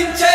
in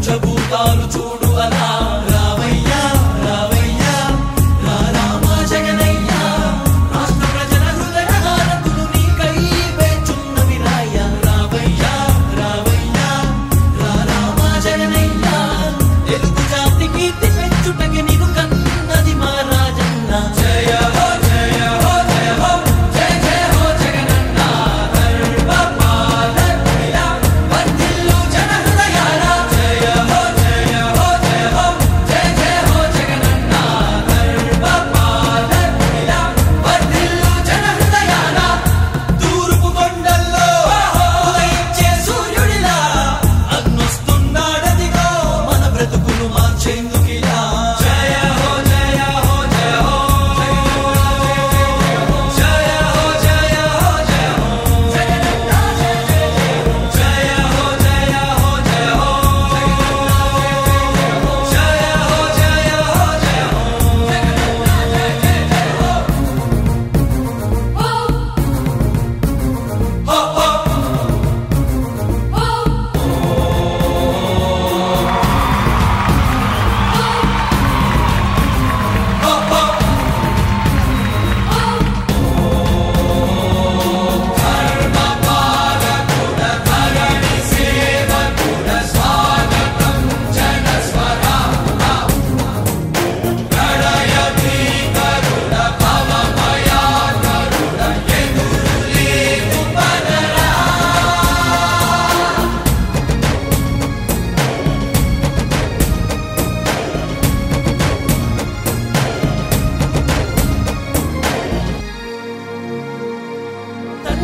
పంచభూతాలు చూడు.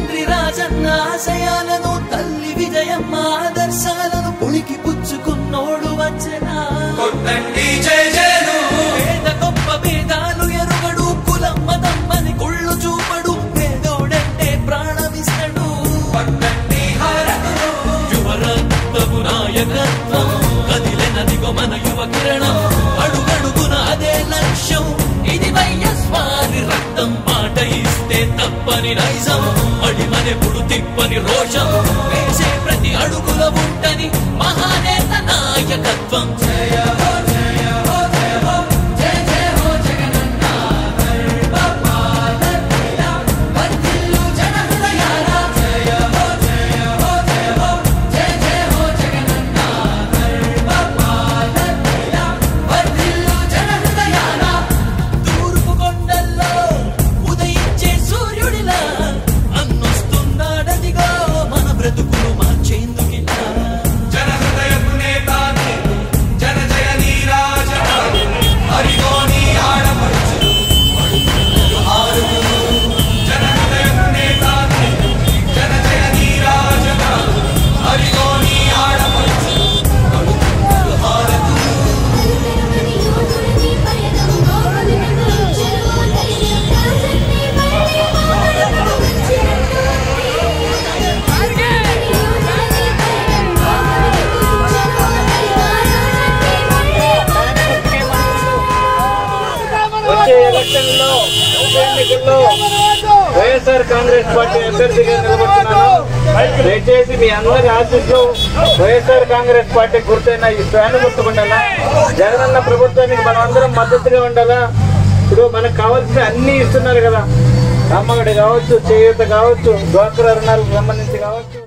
తండ్రి రాజన్న ఆశయాలను తల్లి విజయమ్మ ఆదర్శాలను పుణికి పుచ్చుకున్నోడు వచ్చనా? కొట్టండి జయను పేద గొప్ప భేదాలు ఎరుగడు కులమ్మ తమ్మని కుళ్ళు చూపడు యువరత్వము నాయకత్వం. తిప్పని నైజం అడిమనెప్పుడు తిప్పని రోషం. వేసే ప్రతి అడుగుల ఉంటని మహానేత నాయకత్వం. ఎన్నికల్లో వైఎస్ఆర్ కాంగ్రెస్ పార్టీ అభ్యర్థిగా నిలబడుతున్నాను. దయచేసి మీ అందరి ఆశిస్తూ వైఎస్ఆర్ కాంగ్రెస్ పార్టీ గుర్తైన ఈ శ్రేణి గుర్తుకుండాలా జగనన్న ప్రభుత్వానికి మనం అందరం మద్దతుగా ఉండాలా? ఇప్పుడు మనకు కావాల్సిన అన్ని ఇస్తున్నారు కదా. అమ్మఒడి కావచ్చు చేయూత కావచ్చు డ్వాక్రా రుణాలకు సంబంధించి కావచ్చు.